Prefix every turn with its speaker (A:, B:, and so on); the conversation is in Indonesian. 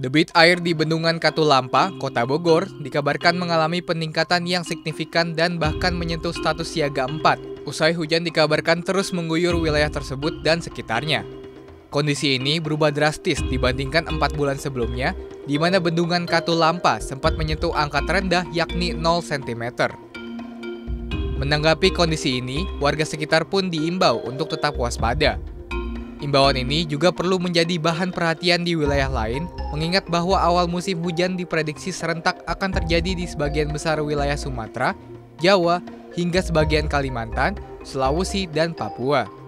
A: Debit air di Bendungan Katulampa, Kota Bogor, dikabarkan mengalami peningkatan yang signifikan dan bahkan menyentuh status siaga 4. Usai hujan dikabarkan terus mengguyur wilayah tersebut dan sekitarnya. Kondisi ini berubah drastis dibandingkan empat bulan sebelumnya, di mana Bendungan Katulampa sempat menyentuh angka terendah yakni 0 cm. Menanggapi kondisi ini, warga sekitar pun diimbau untuk tetap waspada. Imbauan ini juga perlu menjadi bahan perhatian di wilayah lain, mengingat bahwa awal musim hujan diprediksi serentak akan terjadi di sebagian besar wilayah Sumatera, Jawa, hingga sebagian Kalimantan, Sulawesi, dan Papua.